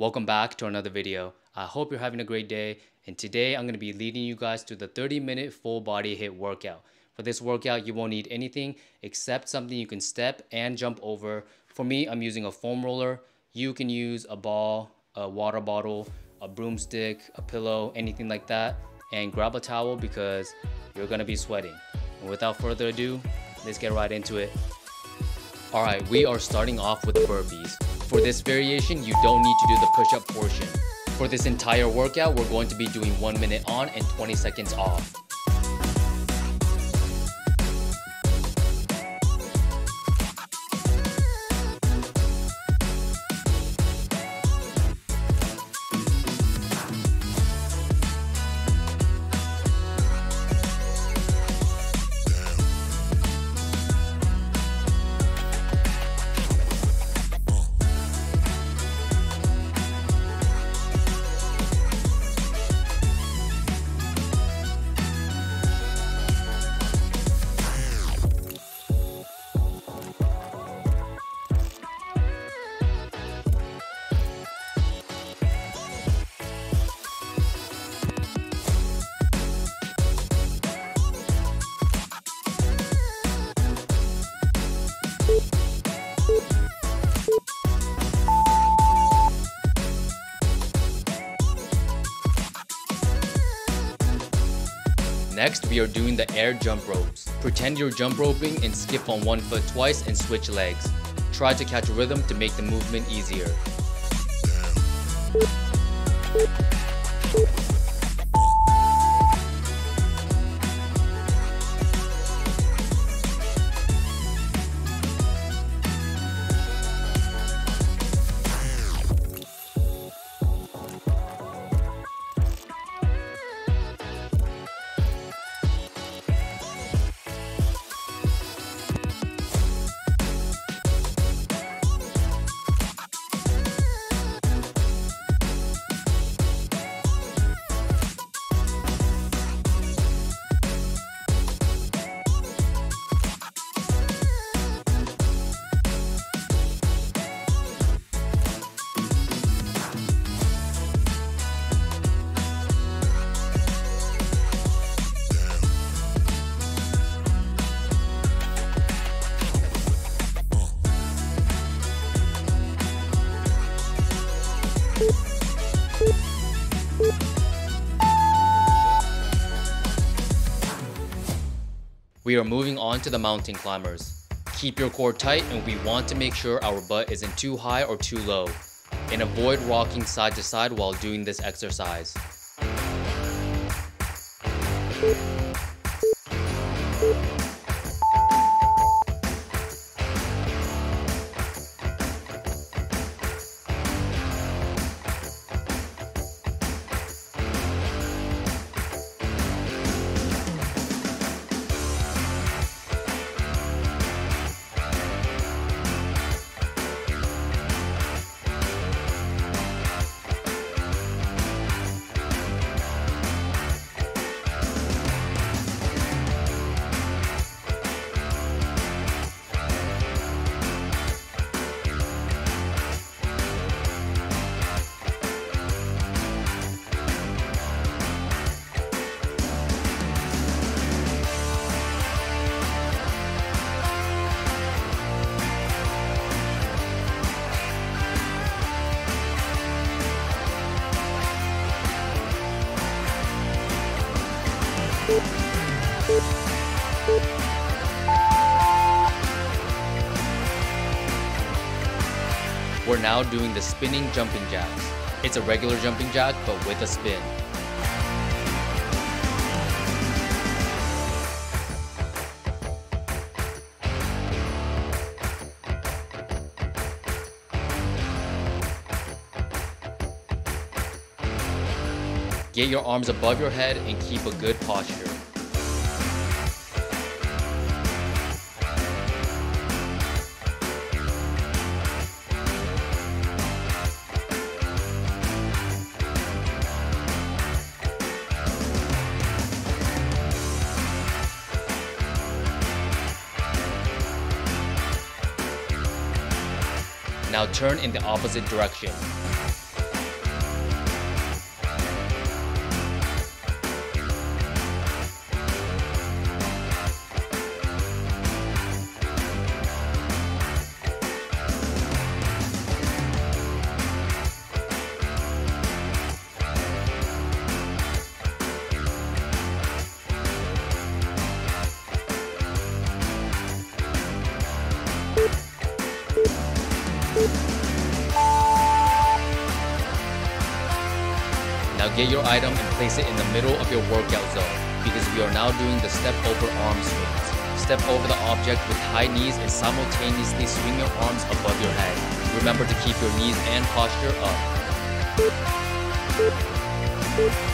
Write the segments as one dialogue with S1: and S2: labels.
S1: Welcome back to another video. I hope you're having a great day and today I'm going to be leading you guys to the 30 minute full body HIIT workout. For this workout you won't need anything except something you can step and jump over. For me I'm using a foam roller. You can use a ball, a water bottle, a broomstick, a pillow, anything like that and grab a towel because you're going to be sweating. And without further ado, let's get right into it. Alright, we are starting off with burpees. For this variation, you don't need to do the push-up portion. For this entire workout, we're going to be doing 1 minute on and 20 seconds off. Are doing the air jump ropes. Pretend you're jump roping and skip on one foot twice and switch legs. Try to catch rhythm to make the movement easier. We are moving on to the mountain climbers. Keep your core tight and we want to make sure our butt isn't too high or too low. And avoid rocking side to side while doing this exercise. Now doing the spinning jumping jacks. It's a regular jumping jack but with a spin. Get your arms above your head and keep a good posture. Turn in the opposite direction. Now get your item and place it in the middle of your workout zone because we are now doing the step over arm swings. Step over the object with high knees and simultaneously swing your arms above your head. Remember to keep your knees and posture up.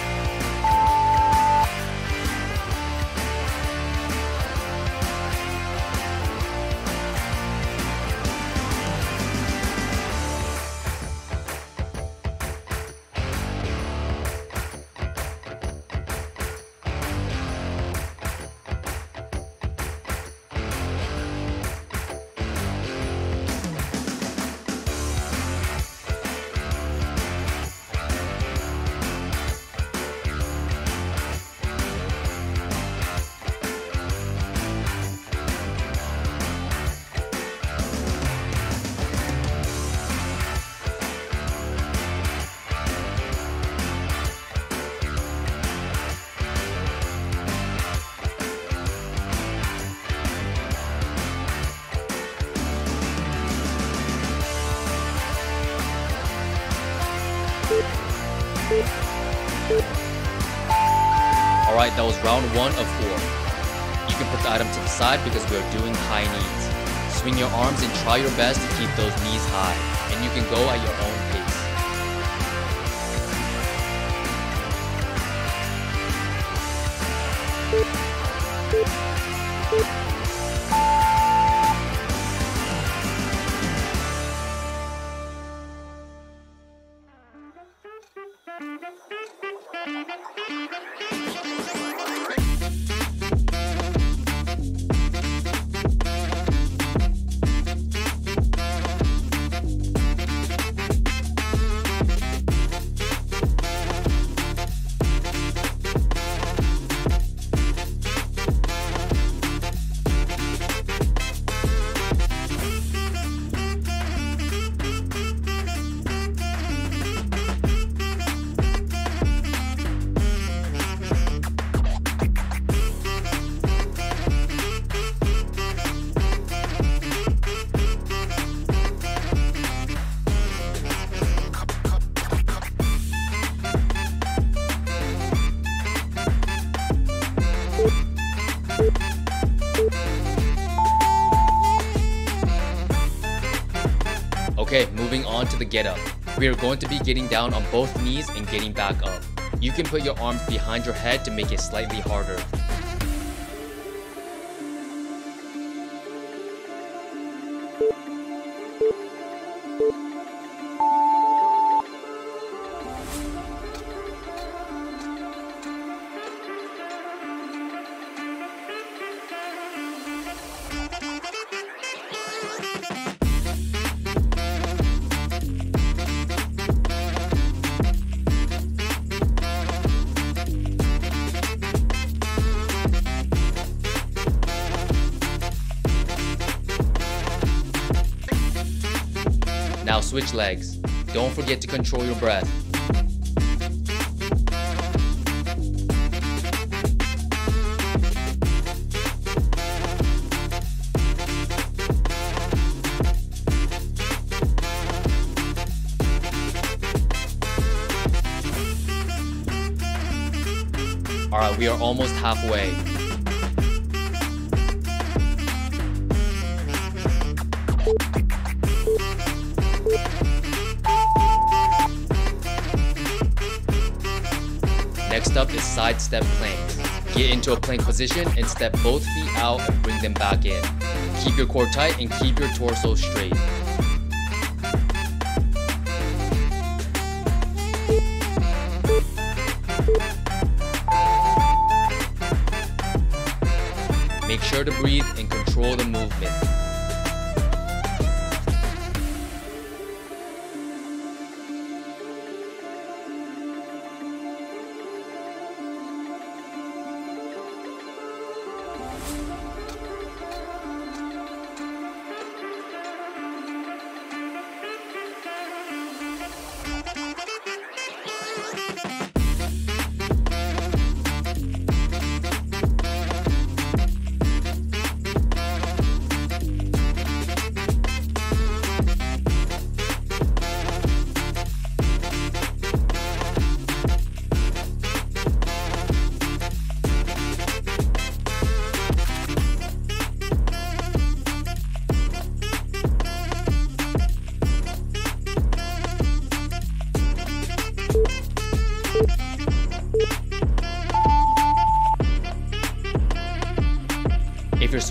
S1: That was round one of four. You can put the item to the side because we are doing high knees. Swing your arms and try your best to keep those knees high, and you can go at your own Okay, moving on to the get up. We are going to be getting down on both knees and getting back up. You can put your arms behind your head to make it slightly harder. Legs. Don't forget to control your breath. Alright, we are almost halfway. Next up is side step planks. Get into a plank position and step both feet out and bring them back in. Keep your core tight and keep your torso straight. Make sure to breathe and control the movement.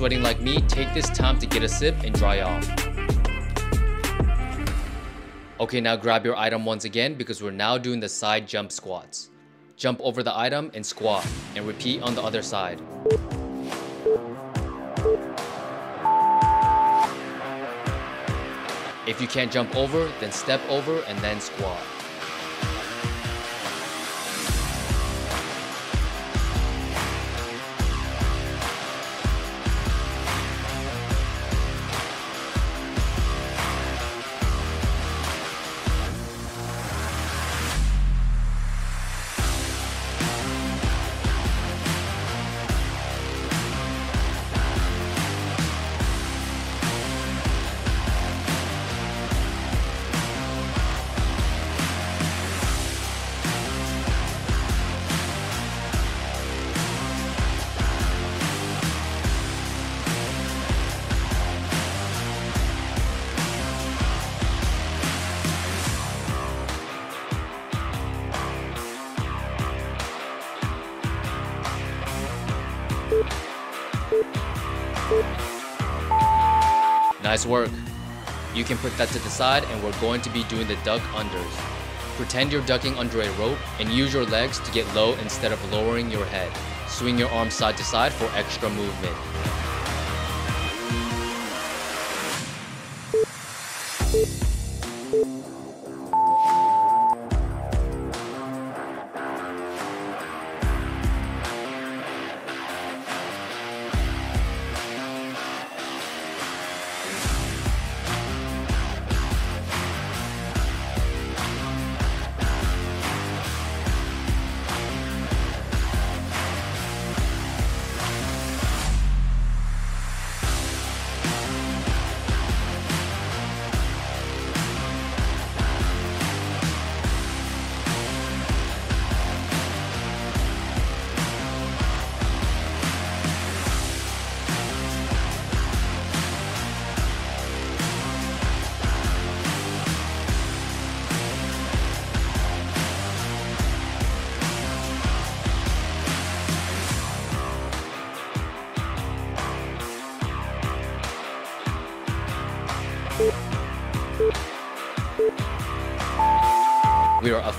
S1: Sweating like me, take this time to get a sip and dry off. Okay, now grab your item once again because we're now doing the side jump squats. Jump over the item and squat, and repeat on the other side. If you can't jump over, then step over and then squat. Nice work. You can put that to the side and we're going to be doing the duck unders. Pretend you're ducking under a rope and use your legs to get low instead of lowering your head. Swing your arms side to side for extra movement.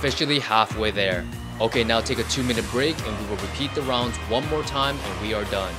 S1: Officially halfway there. Okay, now take a 2 minute break and we will repeat the rounds one more time and we are done.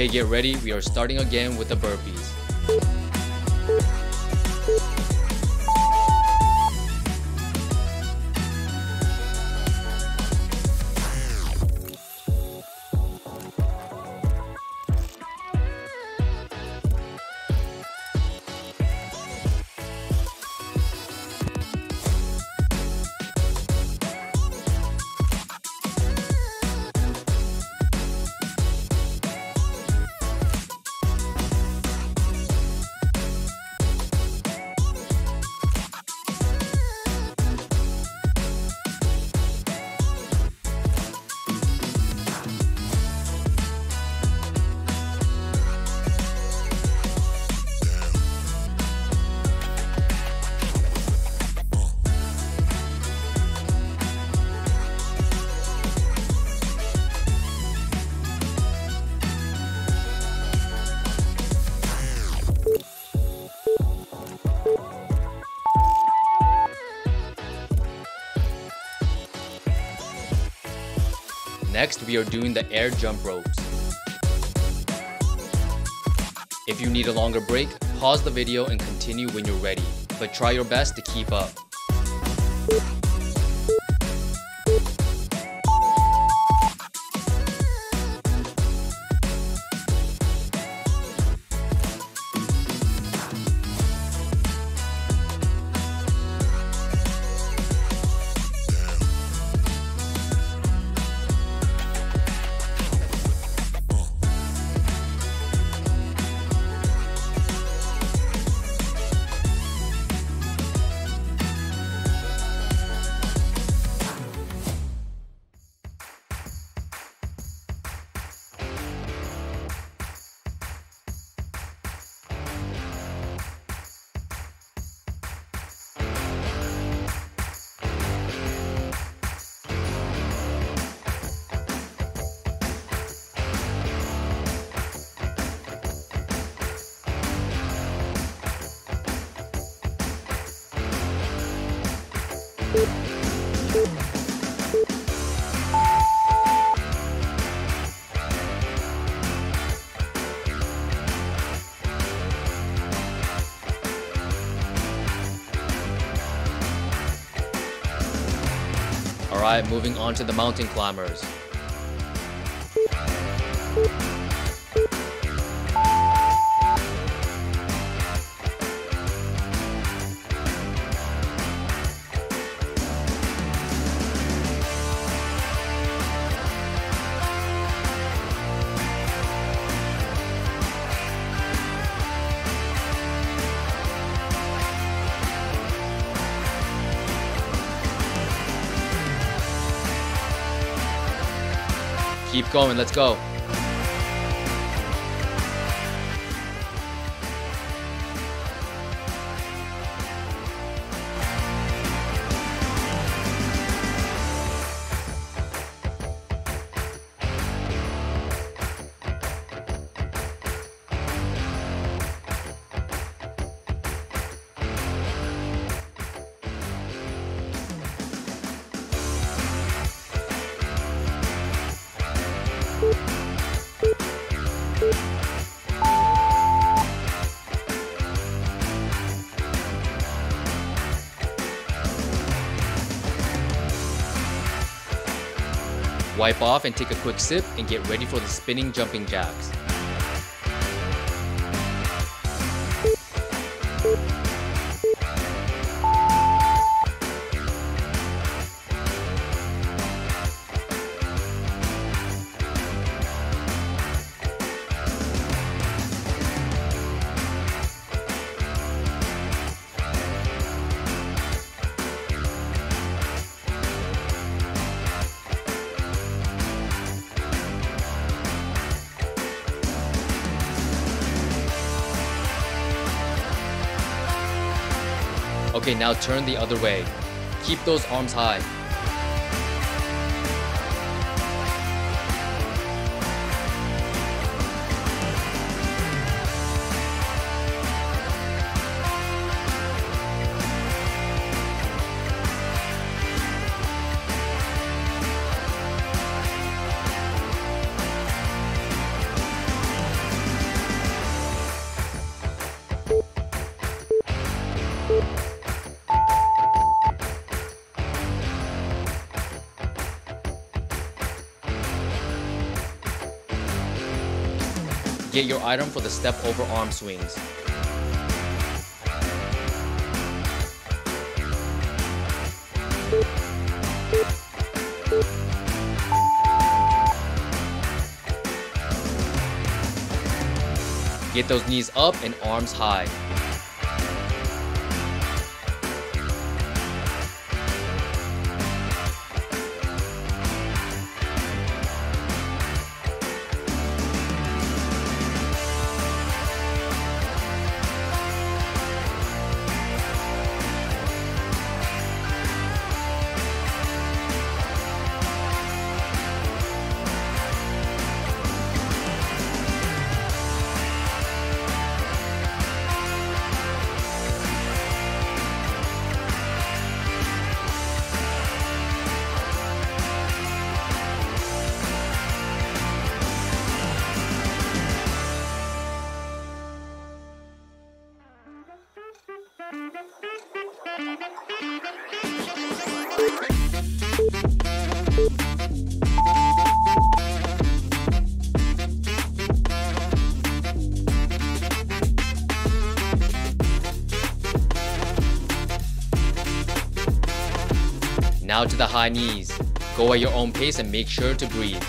S1: Okay, get ready. We are starting again with the burpees. Next, we are doing the air jump ropes. If you need a longer break, pause the video and continue when you're ready, but try your best to keep up. Moving on to the mountain climbers. Keep going, let's go. Wipe off and take a quick sip and get ready for the spinning jumping jacks. Now turn the other way. Keep those arms high. Get your item for the step over arm swings. Get those knees up and arms high. Now to the high knees. Go at your own pace and make sure to breathe.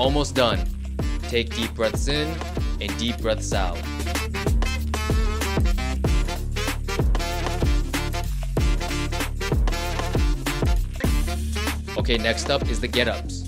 S1: Almost done. Take deep breaths in and deep breaths out. Okay, next up is the get ups.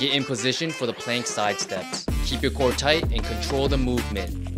S1: Get in position for the plank side steps. Keep your core tight and control the movement.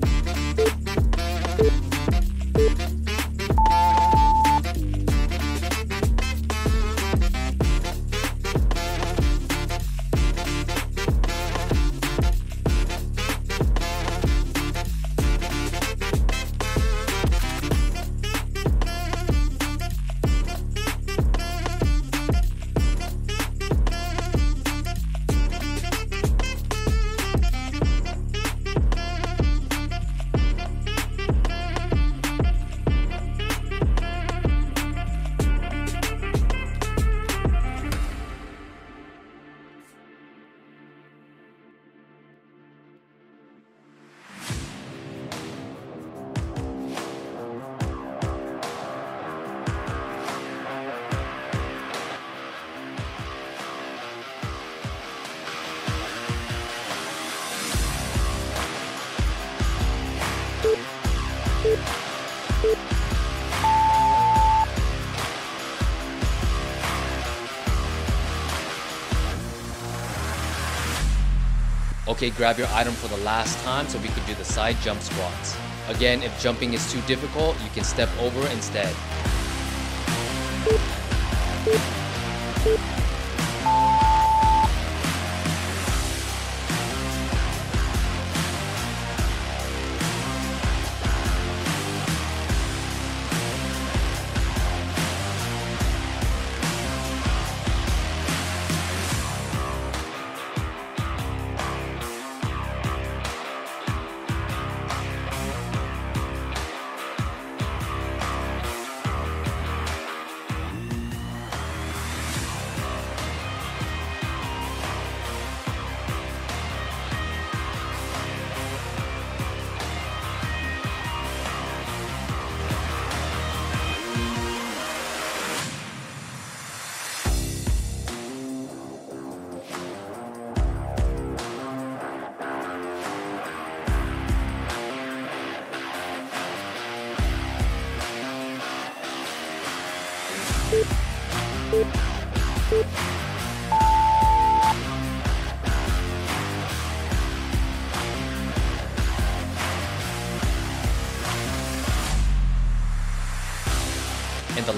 S1: Okay, grab your item for the last time so we can do the side jump squats. Again, if jumping is too difficult, you can step over instead.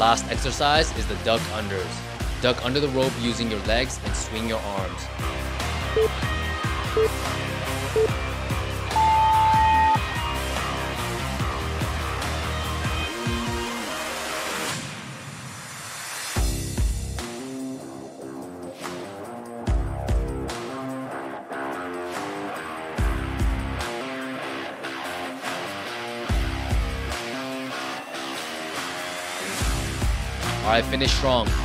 S1: Last exercise is the duck unders. Duck under the rope using your legs and swing your arms. Alright, finish strong.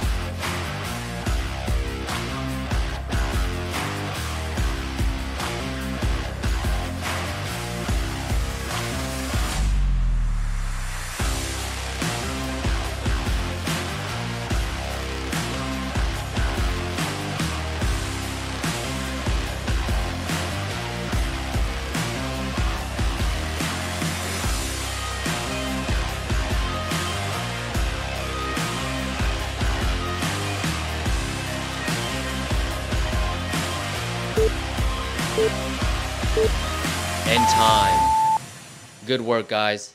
S1: Time. Good work, guys.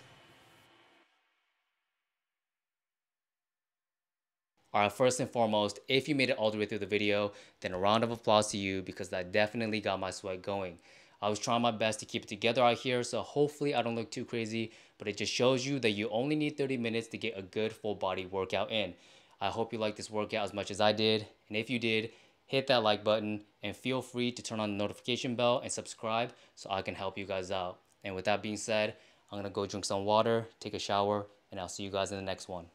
S1: Alright, first and foremost, if you made it all the way through the video, then a round of applause to you because that definitely got my sweat going. I was trying my best to keep it together out here, so hopefully I don't look too crazy, but it just shows you that you only need 30 minutes to get a good full body workout in. I hope you liked this workout as much as I did, and if you did, hit that like button and feel free to turn on the notification bell and subscribe so I can help you guys out. And with that being said, I'm gonna go drink some water, take a shower, and I'll see you guys in the next one.